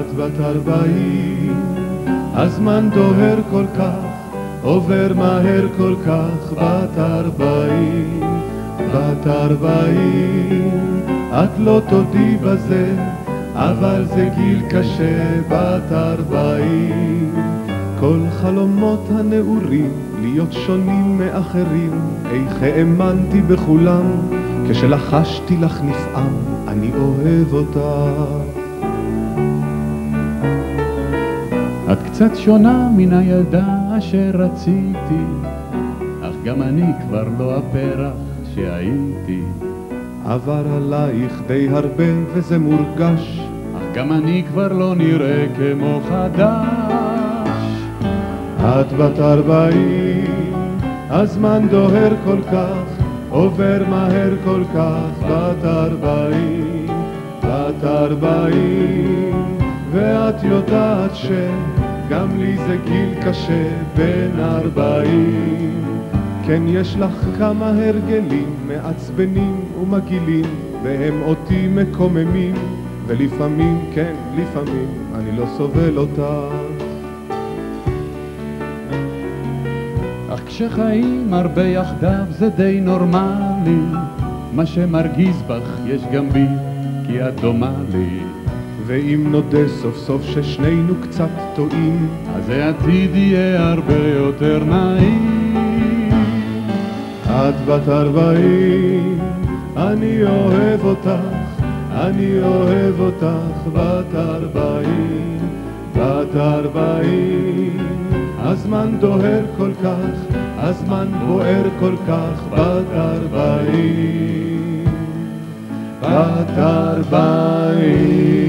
את בת ארבעים, הזמן דוהר כל כך, עובר מהר כל כך, בת ארבעים, בת ארבעים, את לא תודי בזה, אבל זה גיל קשה, בת ארבעים. כל חלומות הנעורים, להיות שונים מאחרים, איך האמנתי בכולם, כשלחשתי לך נפעם, אני אוהב אותך. את קצת שונה מן הילדה אשר רציתי, אך גם אני כבר לא הפרח שהייתי. עבר עלייך די הרבה וזה מורגש, אך גם אני כבר לא נראה כמו חדש. את בת ארבעים, הזמן דוהר כל כך, עובר מהר כל כך, בת ארבעים, בת ארבעים, ואת יודעת שגם לי זה גיל קשה, בן ארבעים. כן, יש לך כמה הרגלים מעצבנים ומגעילים, והם אותי מקוממים, ולפעמים, כן, לפעמים, אני לא סובל אותך. אך כשחיים הרבה יחדיו זה די נורמלי, מה שמרגיז בך יש גם בי, כי את דומה לי. ואם נודה סוף סוף ששנינו קצת טועים, אז העתיד יהיה הרבה יותר נעים. את בת ארבעים, אני אוהב אותך, אני אוהב אותך, בת ארבעים, בת ארבעים. הזמן דוהר כל כך, הזמן בוער כל כך, בת ארבעים, בת ארבעים.